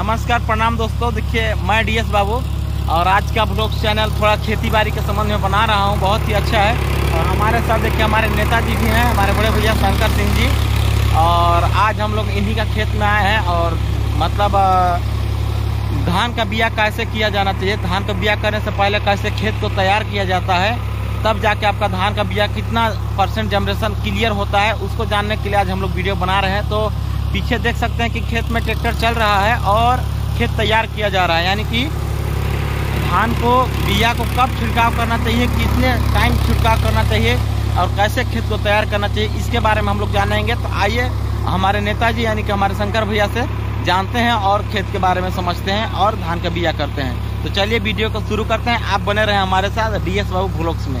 नमस्कार, प्रणाम दोस्तों। देखिए, मैं डीएस बाबू और आज का ब्लॉग चैनल थोड़ा खेती बाड़ी के संबंध में बना रहा हूँ। बहुत ही अच्छा है। और हमारे साथ देखिए, हमारे नेता जी भी हैं, हमारे बड़े भैया शंकर सिंह जी। और आज हम लोग इन्हीं का खेत में आए हैं और मतलब धान का बिया कैसे किया जाना चाहिए, धान का बिया करने से पहले कैसे खेत को तैयार किया जाता है, तब जाके आपका धान का बिया कितना परसेंट जनरेशन क्लियर होता है, उसको जानने के लिए आज हम लोग वीडियो बना रहे हैं। तो पीछे देख सकते हैं कि खेत में ट्रैक्टर चल रहा है और खेत तैयार किया जा रहा है। यानी कि धान को, बिया को कब छिड़काव करना चाहिए, कितने टाइम छिड़काव करना चाहिए और कैसे खेत को तैयार करना चाहिए, इसके बारे में हम लोग जानेंगे। तो आइए, हमारे नेताजी यानी कि हमारे शंकर भैया से जानते हैं और खेत के बारे में समझते हैं और धान का बिया करते हैं। तो चलिए वीडियो को शुरू करते हैं। आप बने रहें हमारे साथ डी एस बाबू ब्लॉक्स में।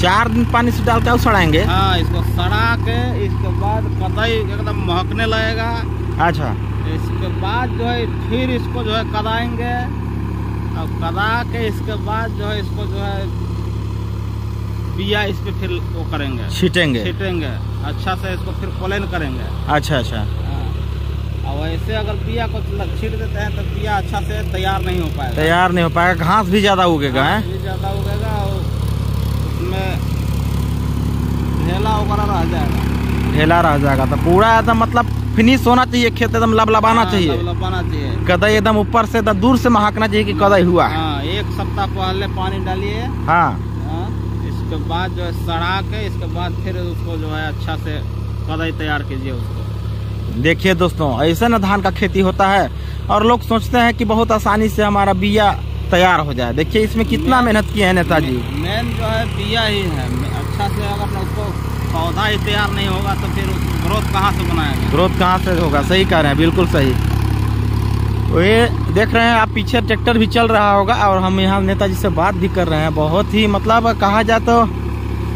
चार दिन पानी से डाल के सड़ाएँगे? हाँ इसको सड़ा के इसके बाद कतई एकदम महकने लगेगा। अच्छा। इसके बाद जो है फिर इसको जो है कदाएँगे। और कदा के इसके बाद जो है इसको जो है बिया इस पे फिर वो करेंगे। छीटेंगे। छीटेंगे। अच्छा से इसको फिर प्लेन करेंगे। अच्छा अच्छा। हाँ। और वैसे अगर बिया को छीट देते हैं तो बिया अच्छा से तैयार नहीं हो पाएगा। तैयार नहीं हो पाएगा घास भी ज़्यादा उगेगा ज़्यादा उगेगा उसमें ढेला वगैरह रह जाएगा। ढेला रह जाएगा। तो पूरा एकदम मतलब फिनिश होना चाहिए खेत एकदम लबलबाना हाँ, चाहिए। लबलबाना चाहिए। कदई एकदम ऊपर से एकदम दूर से महकना चाहिए कि कदई हुआ। है हाँ एक सप्ताह पहले पानी डालिए। हाँ। हाँ, इसके बाद जो है सड़ा के इसके बाद फिर उसको जो है अच्छा से कदई तैयार कीजिए उसको। देखिए दोस्तों ऐसे न धान का खेती होता है और लोग सोचते हैं कि बहुत आसानी से हमारा बिया तैयार हो जाए। देखिए इसमें कितना मेहनत किए हैं नेताजी। मेन जो है बिया ही है। अच्छा से अगर उसको पौधा ही तैयार नहीं होगा तो फिर ग्रोथ कहाँ से बनाएगा? ग्रोथ कहाँ से होगा? सही कह रहे हैं बिल्कुल सही। तो ये देख रहे हैं आप पीछे ट्रैक्टर भी चल रहा होगा और हम यहाँ नेताजी से बात भी कर रहे हैं। बहुत ही मतलब कहा जाए तो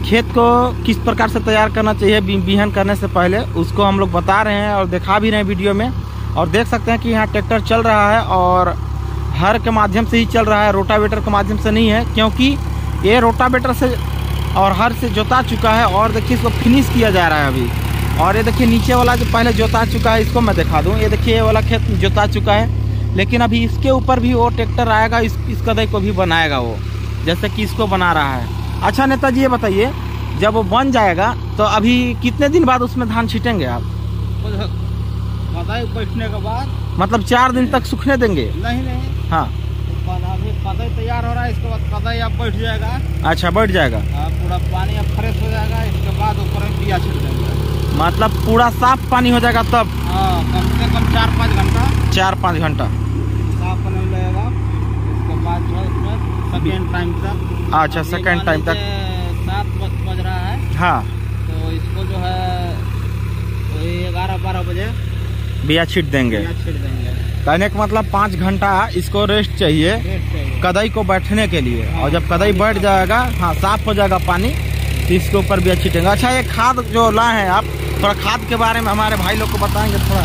खेत को किस प्रकार से तैयार करना चाहिए बिहन करने से पहले उसको हम लोग बता रहे हैं और दिखा भी रहे हैं वीडियो में। और देख सकते हैं कि यहाँ ट्रैक्टर चल रहा है और हर के माध्यम से ही चल रहा है रोटावेटर के माध्यम से नहीं है क्योंकि ये रोटावेटर से और हर से जोता चुका है और देखिए इसको फिनिश किया जा रहा है अभी। और ये देखिए नीचे वाला जो पहले जोता चुका है इसको मैं दिखा दूँ। ये देखिए ये वाला खेत जोता चुका है लेकिन अभी इसके ऊपर भी वो ट्रैक्टर आएगा इस इस कदई को भी बनाएगा वो जैसे कि इसको बना रहा है। अच्छा नेताजी ये बताइए जब वो बन जाएगा तो अभी कितने दिन बाद उसमें धान छीटेंगे आप? बैठने के बाद? मतलब चार दिन तक सूखने देंगे? नहीं नहीं। हाँ। अभी कदई तैयार हो रहा है इसके बाद कदई अब बैठ जाएगा। अच्छा बैठ जाएगा। हाँ, पूरा पानी अब फ्रेश हो जाएगा इसके बाद ऊपर बिया छिड़ देंगे। मतलब पूरा साफ़ पानी हो जाएगा तब? हाँ कम से कम चार पाँच घंटा। चार पाँच घंटा। साफ़ पानी लगेगा इसके बाद जो है सेकेंड टाइम तक अच्छा सेकेंड टाइम तक। सात बज बज रहा है। हाँ। तो इसको जो है ग्यारह बारह बजे बिया छिट देंगे। बिया छिड़ देंगे। कहने का मतलब पाँच घंटा इसको रेस्ट चाहिए कदई को बैठने के लिए। और जब कदई बैठ जाएगा हाँ साफ़ हो जाएगा पानी तो इसके ऊपर भी अच्छी टेंगे। अच्छा ये खाद जो लाए हैं आप थोड़ा खाद के बारे में हमारे भाई लोग को बताएँगे थोड़ा।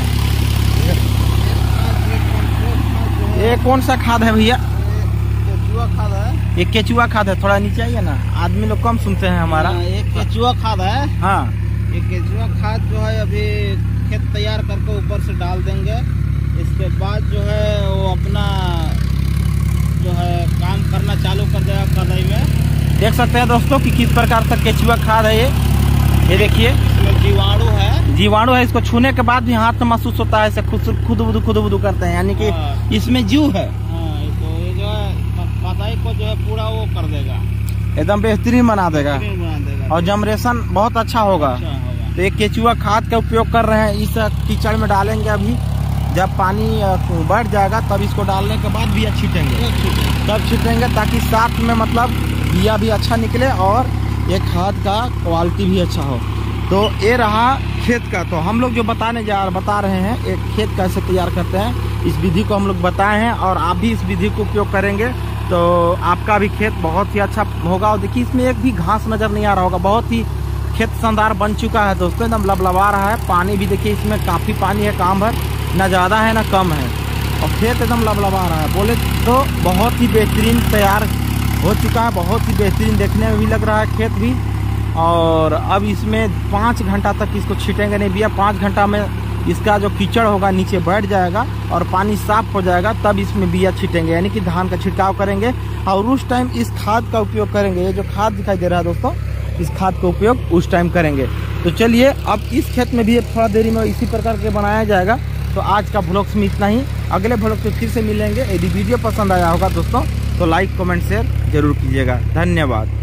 ये कौन सा खाद है भैया? केचुआ खाद है। ये केचुआ खाद है थोड़ा नीचे आइए ना। आदमी लोग कम सुनते हैं हमारा। हाँ, ये केचुआ खाद है। हाँ। ये केचुआ खाद जो है अभी खेत तैयार करके ऊपर से डाल देंगे। इसके बाद जो है वो अपना जो है काम करना चालू कर देगा कदई में। देख सकते हैं दोस्तों कि किस प्रकार का केचुआ खाद है ये। ये देखिए। इसमें जीवाणु है। जीवाणु है इसको छूने के बाद भी हाथ में महसूस होता है इसे खुद खुद बुदू खुद बुदू करते हैं यानी कि हाँ। इसमें जीव है। हाँ तो ये जो है को जो है पूरा वो कर देगा। एकदम बेहतरीन बना देगा। और जनरेशन बहुत अच्छा होगा। अच्छा होगा। तो एक केचुआ खाद का उपयोग कर रहे हैं इस कीचड़ में डालेंगे अभी। जब पानी बढ़ जाएगा, तब इसको डालने के बाद बिया छीटेंगे। तब छीटेंगे ताकि साथ में मतलब बिया भी अच्छा निकले और ये खाद का क्वालिटी भी अच्छा हो। तो ये रहा खेत का। तो हम लोग जो बताने जा, बता रहे हैं, एक खेत कैसे तैयार करते हैं, इस विधि को हम लोग बताए हैं और आप भी इस विधि को उपयोग करेंगे। तो आपका भी खेत बहुत ही अच्छा होगा और देखिए, इसमें एक भी घास नज़र नहीं आ रहा होगा। बहुत ही खेत शानदार बन चुका है दोस्तों, एकदम लबलबा रहा है। पानी भी देखिए, इसमें काफ़ी पानी है काम भर ना ज़्यादा है, ना कम है। और खेत एकदम लबलबा रहा है। बोले तो बहुत ही बेहतरीन तैयार हो चुका है, बहुत ही बेहतरीन देखने में भी लग रहा है खेत भी। और अब इसमें पाँच घंटा तक इसको छीटेंगे नहीं भैया, पाँच घंटा में इसका जो कीचड़ होगा नीचे बैठ जाएगा और पानी साफ़ हो जाएगा, तब इसमें बिया छीटेंगे, यानी कि धान का छिड़काव करेंगे। और उस टाइम इस खाद का उपयोग करेंगे। ये जो खाद दिखाई दे रहा है दोस्तों, इस खाद का उपयोग उस टाइम करेंगे। तो चलिए, अब इस खेत में भी थोड़ा देरी में इसी प्रकार के बनाया जाएगा। तो आज का ब्लॉग्स में इतना ही। अगले ब्लॉग से फिर से मिलेंगे। यदि वीडियो पसंद आया होगा दोस्तों तो लाइक कमेंट शेयर ज़रूर कीजिएगा। धन्यवाद।